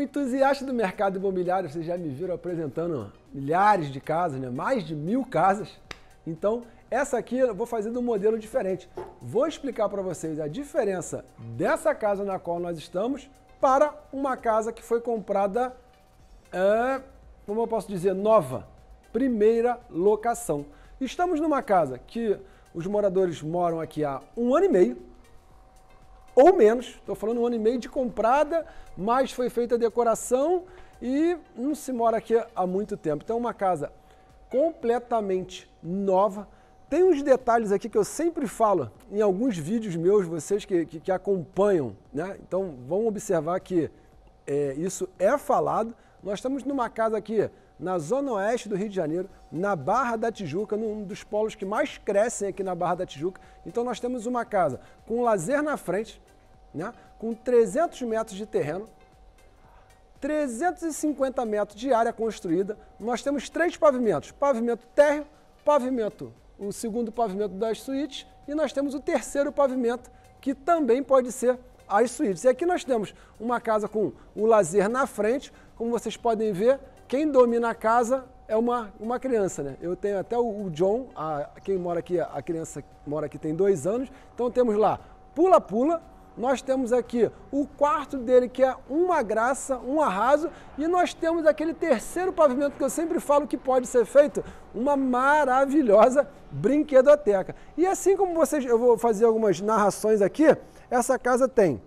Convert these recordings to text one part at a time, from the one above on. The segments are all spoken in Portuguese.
O entusiasta do mercado imobiliário, vocês já me viram apresentando milhares de casas, né? mais de mil casas. Então, essa aqui eu vou fazer de um modelo diferente. Vou explicar para vocês a diferença dessa casa na qual nós estamos para uma casa que foi comprada, é, como eu posso dizer, nova, primeira locação. Estamos numa casa que os moradores moram aqui há um ano e meio, ou menos, estou falando um ano e meio de comprada, mas foi feita a decoração e não se mora aqui há muito tempo. Então, uma casa completamente nova. Tem uns detalhes aqui que eu sempre falo em alguns vídeos meus, vocês que, que, que acompanham, né? Então, vão observar que é, isso é falado. Nós estamos numa casa aqui na zona oeste do Rio de Janeiro, na Barra da Tijuca, num dos polos que mais crescem aqui na Barra da Tijuca. Então nós temos uma casa com lazer na frente, né? com 300 metros de terreno, 350 metros de área construída. Nós temos três pavimentos: pavimento térreo, pavimento, o segundo pavimento das suítes, e nós temos o terceiro pavimento, que também pode ser as suítes. E aqui nós temos uma casa com o lazer na frente, como vocês podem ver, quem domina a casa é uma, uma criança, né? Eu tenho até o, o John, a, quem mora aqui, a criança mora aqui tem dois anos, então temos lá pula-pula, nós temos aqui o quarto dele, que é uma graça, um arraso, e nós temos aquele terceiro pavimento que eu sempre falo que pode ser feito, uma maravilhosa brinquedoteca. E assim como vocês, eu vou fazer algumas narrações aqui, essa casa tem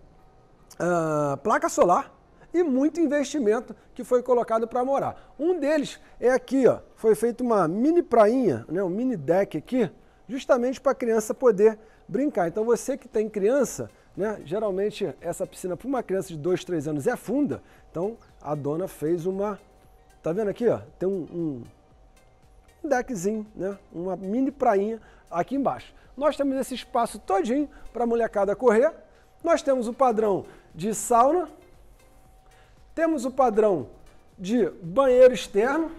uh, placa solar e muito investimento que foi colocado para morar. Um deles é aqui, ó, foi feita uma mini prainha, né, um mini deck aqui, justamente para a criança poder brincar. Então você que tem criança, né? Geralmente essa piscina para uma criança de 2, 3 anos é funda, então a dona fez uma, tá vendo aqui, ó? Tem um, um deckzinho, né? Uma mini prainha aqui embaixo. Nós temos esse espaço todinho para a molecada correr. Nós temos o padrão de sauna, temos o padrão de banheiro externo,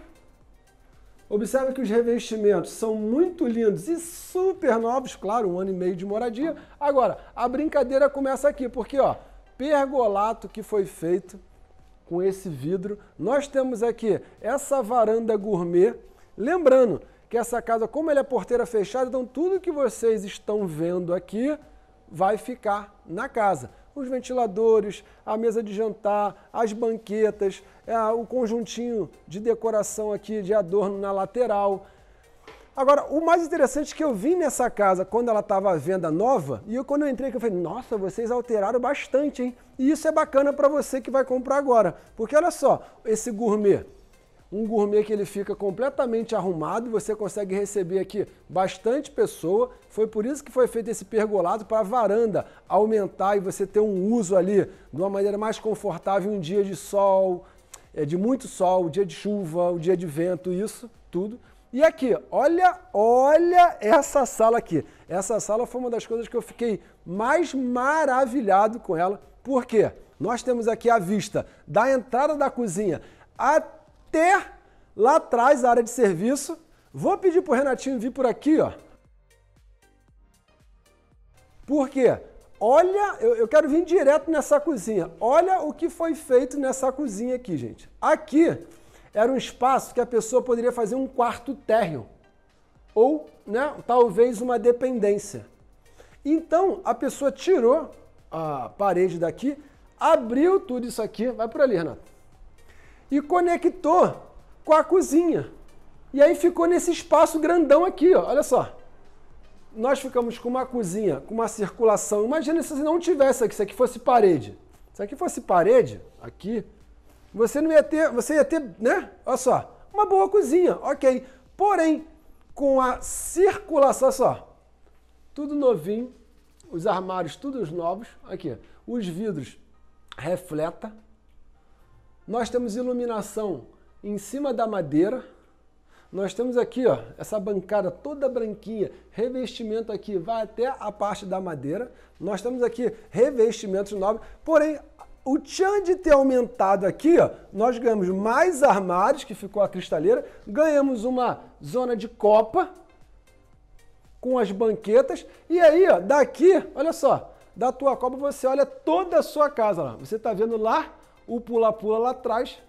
Observe que os revestimentos são muito lindos e super novos, claro, um ano e meio de moradia. Agora, a brincadeira começa aqui, porque ó, pergolato que foi feito com esse vidro. Nós temos aqui essa varanda gourmet. Lembrando que essa casa, como ela é porteira fechada, então tudo que vocês estão vendo aqui vai ficar na casa os ventiladores, a mesa de jantar, as banquetas, é, o conjuntinho de decoração aqui de adorno na lateral. Agora, o mais interessante é que eu vim nessa casa quando ela estava à venda nova, e eu, quando eu entrei aqui, eu falei, nossa, vocês alteraram bastante, hein? E isso é bacana para você que vai comprar agora. Porque olha só, esse gourmet, um gourmet que ele fica completamente arrumado, você consegue receber aqui bastante pessoa. Foi por isso que foi feito esse pergolado para a varanda aumentar e você ter um uso ali de uma maneira mais confortável um dia de sol, é, de muito sol, o dia de chuva, o dia de vento, isso tudo. E aqui, olha, olha essa sala aqui. Essa sala foi uma das coisas que eu fiquei mais maravilhado com ela. Por quê? Nós temos aqui a vista da entrada da cozinha até até lá atrás a área de serviço. Vou pedir para o Renatinho vir por aqui, ó. Por quê? Olha, eu, eu quero vir direto nessa cozinha. Olha o que foi feito nessa cozinha aqui, gente. Aqui era um espaço que a pessoa poderia fazer um quarto térreo ou, né, talvez uma dependência. Então, a pessoa tirou a parede daqui, abriu tudo isso aqui, vai por ali, Renato e conectou com a cozinha. E aí ficou nesse espaço grandão aqui, ó. olha só. Nós ficamos com uma cozinha, com uma circulação. Imagina se não tivesse aqui, se aqui fosse parede. Se aqui fosse parede, aqui, você não ia ter, você ia ter, né? Olha só, uma boa cozinha, ok. Porém, com a circulação, olha só, tudo novinho, os armários todos novos, aqui, os vidros refleta, nós temos iluminação em cima da madeira. Nós temos aqui, ó, essa bancada toda branquinha, revestimento aqui vai até a parte da madeira. Nós temos aqui revestimentos novos, porém o tchan de ter aumentado aqui, ó, nós ganhamos mais armários, que ficou a cristaleira, ganhamos uma zona de copa com as banquetas, e aí, ó, daqui, olha só, da tua copa você olha toda a sua casa lá. Você está vendo lá o pula-pula lá atrás,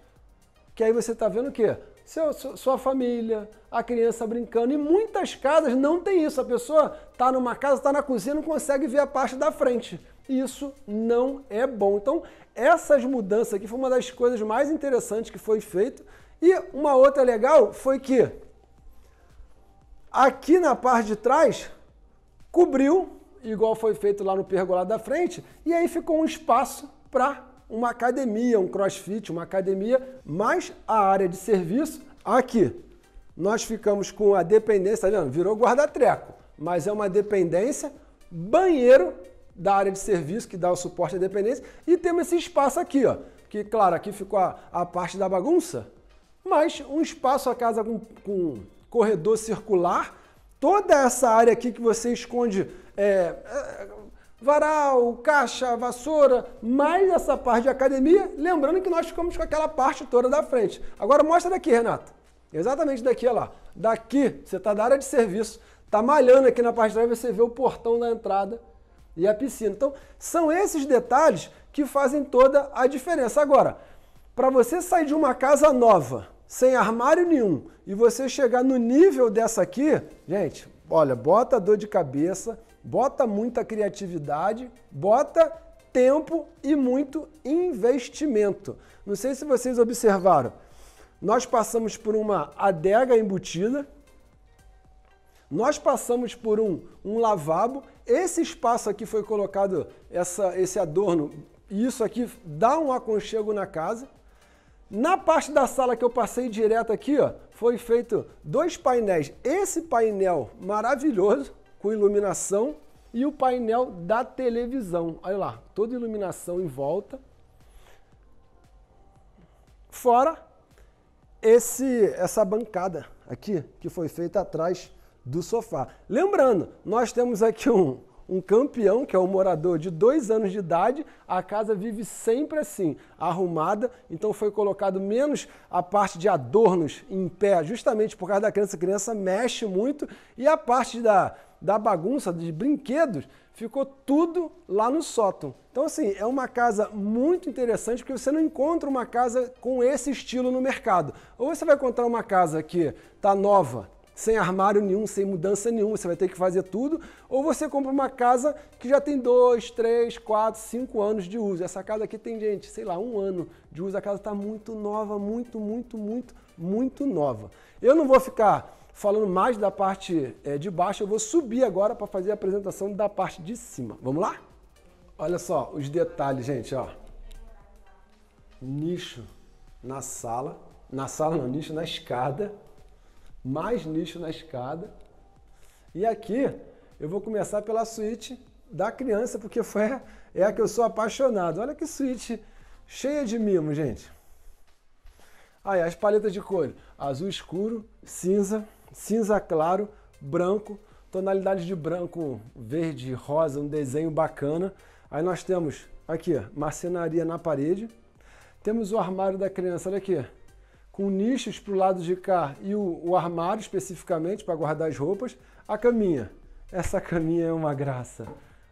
que aí você está vendo o quê? Seu, sua família, a criança brincando. E muitas casas não tem isso. A pessoa está numa casa, está na cozinha, não consegue ver a parte da frente. Isso não é bom. Então, essas mudanças aqui foi uma das coisas mais interessantes que foi feito. E uma outra legal foi que aqui na parte de trás cobriu, igual foi feito lá no pergolado da frente, e aí ficou um espaço para uma academia, um crossfit, uma academia, mais a área de serviço aqui. Nós ficamos com a dependência, tá vendo? Virou guarda-treco, mas é uma dependência, banheiro da área de serviço que dá o suporte à dependência e temos esse espaço aqui, ó. Que, claro, aqui ficou a, a parte da bagunça, mas um espaço, a casa com, com corredor circular, toda essa área aqui que você esconde é, é, varal, caixa, vassoura, mais essa parte de academia, lembrando que nós ficamos com aquela parte toda da frente. Agora mostra daqui, Renato. Exatamente daqui, olha lá. Daqui, você está da área de serviço, está malhando aqui na parte de trás, você vê o portão da entrada e a piscina. Então, são esses detalhes que fazem toda a diferença. Agora, para você sair de uma casa nova, sem armário nenhum, e você chegar no nível dessa aqui, gente, olha, bota dor de cabeça, bota muita criatividade, bota tempo e muito investimento. Não sei se vocês observaram, nós passamos por uma adega embutida, nós passamos por um, um lavabo, esse espaço aqui foi colocado, essa, esse adorno, isso aqui dá um aconchego na casa. Na parte da sala que eu passei direto aqui, ó, foi feito dois painéis. Esse painel maravilhoso, com iluminação e o painel da televisão. Olha lá, toda iluminação em volta. Fora esse essa bancada aqui que foi feita atrás do sofá. Lembrando, nós temos aqui um, um campeão, que é um morador de dois anos de idade, a casa vive sempre assim, arrumada, então foi colocado menos a parte de adornos em pé, justamente por causa da criança, a criança mexe muito, e a parte da, da bagunça, de brinquedos, ficou tudo lá no sótão. Então, assim, é uma casa muito interessante porque você não encontra uma casa com esse estilo no mercado. Ou você vai encontrar uma casa que está nova, sem armário nenhum, sem mudança nenhuma, você vai ter que fazer tudo, ou você compra uma casa que já tem dois, três, quatro, cinco anos de uso. Essa casa aqui tem, gente, sei lá, um ano de uso, a casa está muito nova, muito, muito, muito, muito nova. Eu não vou ficar falando mais da parte é, de baixo, eu vou subir agora para fazer a apresentação da parte de cima. Vamos lá? Olha só os detalhes, gente, ó. Nicho na sala, na sala não, nicho na escada, mais nicho na escada. E aqui eu vou começar pela suíte da criança, porque foi é a que eu sou apaixonado. Olha que suíte cheia de mimo, gente. Aí, as paletas de cor: azul escuro, cinza, cinza claro, branco, tonalidade de branco, verde, rosa, um desenho bacana. Aí nós temos aqui, marcenaria na parede. Temos o armário da criança, olha aqui, com nichos para o lado de cá e o, o armário especificamente para guardar as roupas. A caminha. Essa caminha é uma graça.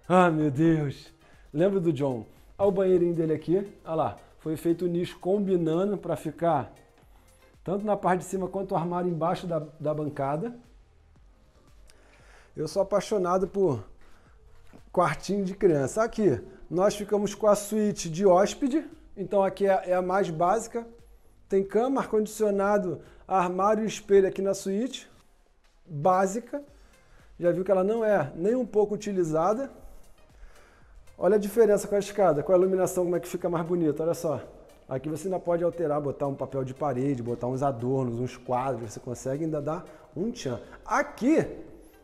Ah, meu Deus! Lembra do John? Olha o banheirinho dele aqui. Olha lá. Foi feito o nicho combinando para ficar tanto na parte de cima quanto o armário embaixo da, da bancada. Eu sou apaixonado por quartinho de criança. Aqui, nós ficamos com a suíte de hóspede, então aqui é, é a mais básica. Tem cama, ar-condicionado, armário e espelho aqui na suíte, básica. Já viu que ela não é nem um pouco utilizada. Olha a diferença com a escada, com a iluminação, como é que fica mais bonita, olha só. Aqui você ainda pode alterar, botar um papel de parede, botar uns adornos, uns quadros, você consegue ainda dar um tchan. Aqui,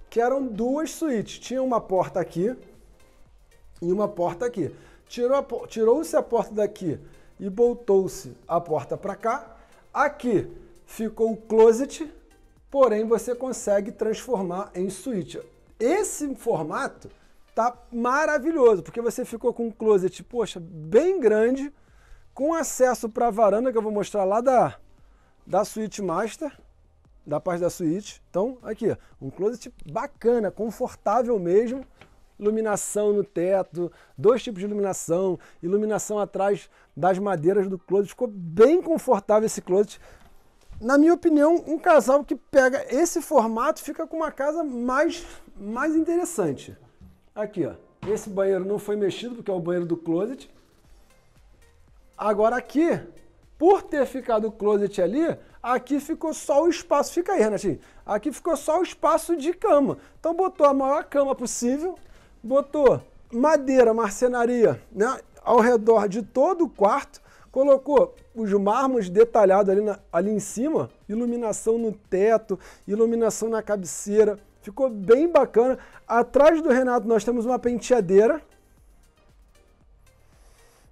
que eram duas suítes, tinha uma porta aqui e uma porta aqui. Tirou-se a porta daqui e voltou-se a porta para cá. Aqui ficou o closet, porém você consegue transformar em suíte. Esse formato tá maravilhoso, porque você ficou com um closet, poxa, bem grande, com acesso para a varanda que eu vou mostrar lá da, da suíte master, da parte da suíte. Então, aqui, um closet bacana, confortável mesmo, iluminação no teto, dois tipos de iluminação, iluminação atrás das madeiras do closet. Ficou bem confortável esse closet. Na minha opinião, um casal que pega esse formato fica com uma casa mais, mais interessante. Aqui, ó. Esse banheiro não foi mexido porque é o banheiro do closet. Agora aqui, por ter ficado o closet ali, aqui ficou só o espaço. Fica aí, Renatinho. Aqui ficou só o espaço de cama. Então botou a maior cama possível, botou madeira, marcenaria, né, ao redor de todo o quarto, colocou os mármores detalhados ali, ali em cima, iluminação no teto, iluminação na cabeceira. Ficou bem bacana. Atrás do Renato nós temos uma penteadeira,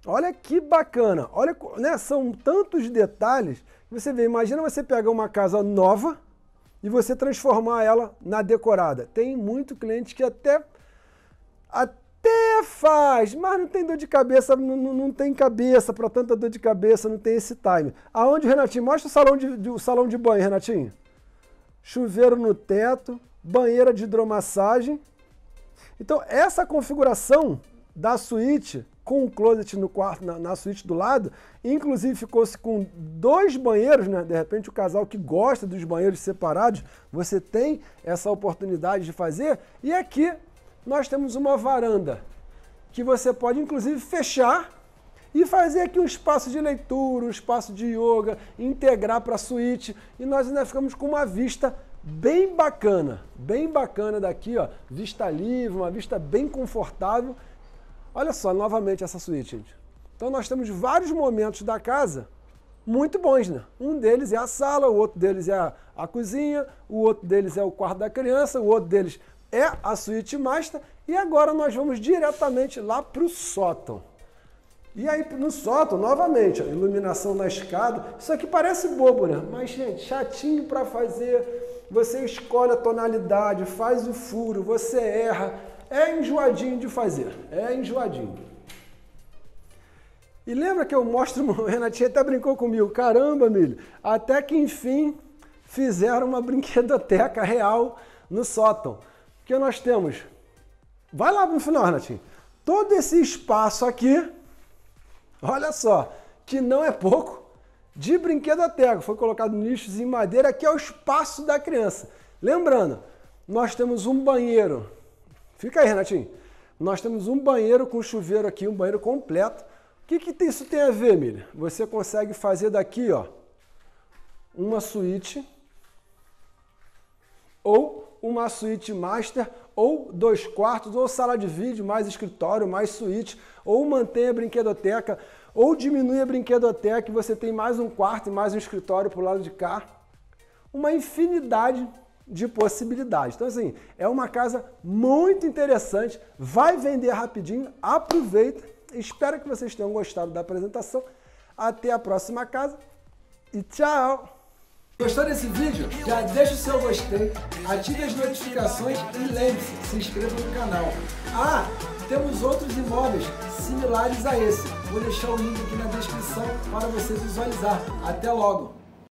Olha que bacana. Olha, né, são tantos detalhes que você vê. Imagina você pegar uma casa nova e você transformar ela na decorada. Tem muito cliente que até até faz, mas não tem dor de cabeça, não, não tem cabeça para tanta dor de cabeça, não tem esse time. Aonde, Renatinho? Mostra o salão de, de, o salão de banho, Renatinho. Chuveiro no teto, banheira de hidromassagem. Então, essa configuração da suíte com o closet no quarto, na, na suíte do lado, inclusive ficou-se com dois banheiros, né? De repente o casal que gosta dos banheiros separados, você tem essa oportunidade de fazer. E aqui nós temos uma varanda que você pode inclusive fechar e fazer aqui um espaço de leitura, um espaço de yoga, integrar para a suíte e nós ainda ficamos com uma vista bem bacana, bem bacana daqui, ó, vista livre, uma vista bem confortável Olha só, novamente essa suíte, gente. Então nós temos vários momentos da casa muito bons, né? Um deles é a sala, o outro deles é a, a cozinha, o outro deles é o quarto da criança, o outro deles é a suíte master e agora nós vamos diretamente lá para o sótão. E aí no sótão, novamente, iluminação na escada. Isso aqui parece bobo, né? Mas, gente, chatinho para fazer. Você escolhe a tonalidade, faz o furo, você erra. É enjoadinho de fazer, é enjoadinho. E lembra que eu mostro, Renatinha até brincou comigo, caramba, milho, até que enfim fizeram uma brinquedoteca real no sótão. Porque nós temos, vai lá no final, Renatinho, todo esse espaço aqui, olha só, que não é pouco, de brinquedoteca. Foi colocado nichos em madeira, que é o espaço da criança. Lembrando, nós temos um banheiro Fica aí, Renatinho. Nós temos um banheiro com chuveiro aqui, um banheiro completo. O que, que isso tem a ver, Milha? Você consegue fazer daqui, ó, uma suíte ou uma suíte master, ou dois quartos, ou sala de vídeo, mais escritório, mais suíte, ou mantém a brinquedoteca, ou diminui a brinquedoteca e você tem mais um quarto e mais um escritório para o lado de cá. Uma infinidade de possibilidades. Então, assim, é uma casa muito interessante, vai vender rapidinho, aproveita. Espero que vocês tenham gostado da apresentação. Até a próxima casa e tchau! Gostou desse vídeo? Já deixa o seu gostei, ative as notificações e lembre-se, se inscreva no canal. Ah, temos outros imóveis similares a esse. Vou deixar o link aqui na descrição para você visualizar. Até logo!